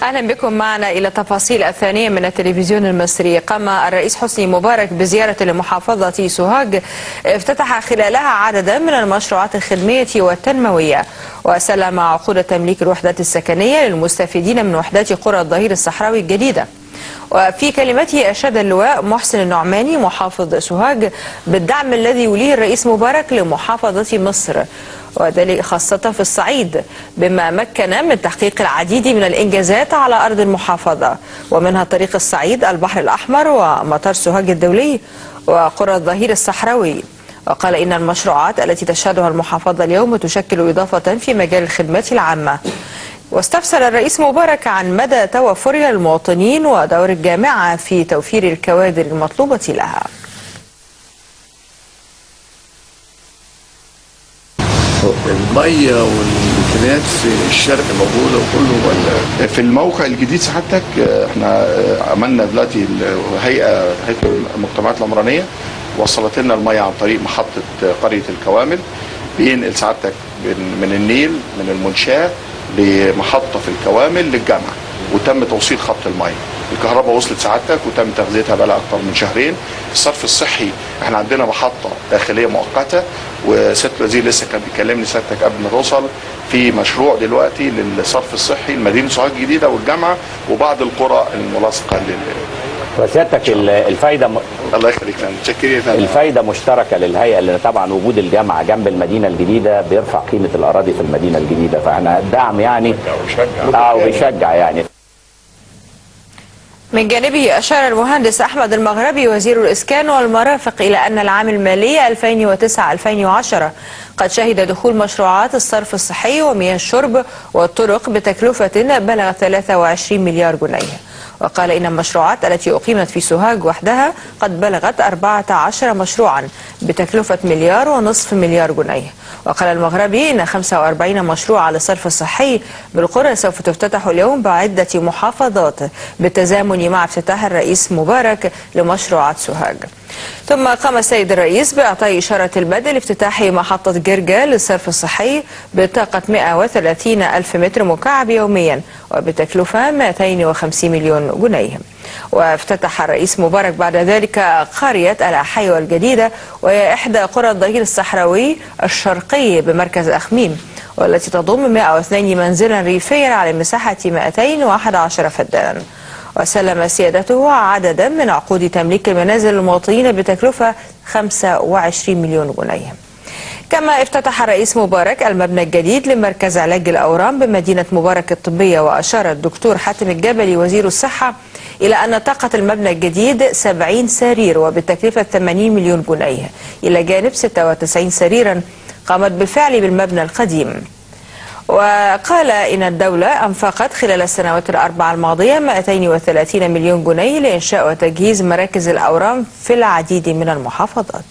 أهلا بكم معنا إلى تفاصيل الثانية من التلفزيون المصري. قام الرئيس حسني مبارك بزيارة لمحافظة سوهاج افتتح خلالها عددا من المشروعات الخدمية والتنموية. وسلم عقود تمليك الوحدات السكنية للمستفيدين من وحدات قرى الظهير الصحراوي الجديدة. وفي كلمته أشاد اللواء محسن النعماني محافظ سوهاج بالدعم الذي يوليه الرئيس مبارك لمحافظة مصر. وذلك خاصة في الصعيد بما مكن من تحقيق العديد من الإنجازات على أرض المحافظة. ومنها طريق الصعيد البحر الأحمر ومطار سوهاج الدولي وقرى الظهير الصحراوي. وقال إن المشروعات التي تشهدها المحافظة اليوم تشكل إضافة في مجال الخدمات العامة. واستفسر الرئيس مبارك عن مدى توفرها للمواطنين ودور الجامعة في توفير الكوادر المطلوبة لها. المية والإمكانيات في الشرق موجوده وكله ولا في الموقع الجديد سعادتك إحنا عملنا دلوقتي الهيئة هيئة المجتمعات العمرانية وصلت لنا المية عن طريق محطة قرية الكوامل بينقل سعادتك من النيل من المنشاه لمحطة في الكوامل للجامعة وتم توصيل خط المية. الكهرباء وصلت سعادتك وتم تغذيتها بقى أكتر من شهرين. الصرف الصحي إحنا عندنا محطة داخلية مؤقتة وسياده الوزير لسه كان بيكلمني سيادتك قبل ما توصل في مشروع دلوقتي للصرف الصحي لمدينه سوهاج الجديدة والجامعة وبعض القرى الملاصقة لل وسيادتك الفايدة م... الله يخليك متشكرين الفايدة مشتركة للهيئة لأن طبعا وجود الجامعة جنب المدينة الجديدة بيرفع قيمة الأراضي في المدينة الجديدة فاحنا الدعم يعني آه وبيشجع يعني. من جانبه أشار المهندس أحمد المغربي وزير الإسكان والمرافق إلى أن العام المالي 2009-2010 قد شهد دخول مشروعات الصرف الصحي ومياه الشرب والطرق بتكلفة بلغ 23 مليار جنيه. وقال إن المشروعات التي أقيمت في سوهاج وحدها قد بلغت 14 مشروعا بتكلفة مليار ونصف مليار جنيه. وقال المغربي إن 45 مشروع للصرف الصحي بالقرى سوف تفتتح اليوم بعدة محافظات بالتزامن مع افتتاح الرئيس مبارك لمشروعات سوهاج. ثم قام السيد الرئيس بإعطاء إشارة البدء لافتتاح محطة جرجا للصرف الصحي بطاقة 130 ألف متر مكعب يوميا وبتكلفة 250 مليون جنيه. وافتتح الرئيس مبارك بعد ذلك قرية الأحيوة الجديدة وهي إحدى قرى الظهير الصحراوي الشرقي بمركز أخميم والتي تضم 102 منزلا ريفيا على مساحة 211 فدانا وسلم سيادته عددا من عقود تمليك المنازل للمواطنين بتكلفة 25 مليون جنيه. كما افتتح الرئيس مبارك المبنى الجديد لمركز علاج الأورام بمدينة مبارك الطبية وأشار الدكتور حاتم الجبلي وزير الصحة إلى أن طاقة المبنى الجديد 70 سرير وبتكلفة 80 مليون جنيه إلى جانب 96 سريرا قامت بالفعل بالمبنى القديم. وقال إن الدولة أنفقت خلال السنوات الأربعة الماضية 230 مليون جنيه لإنشاء وتجهيز مراكز الأورام في العديد من المحافظات.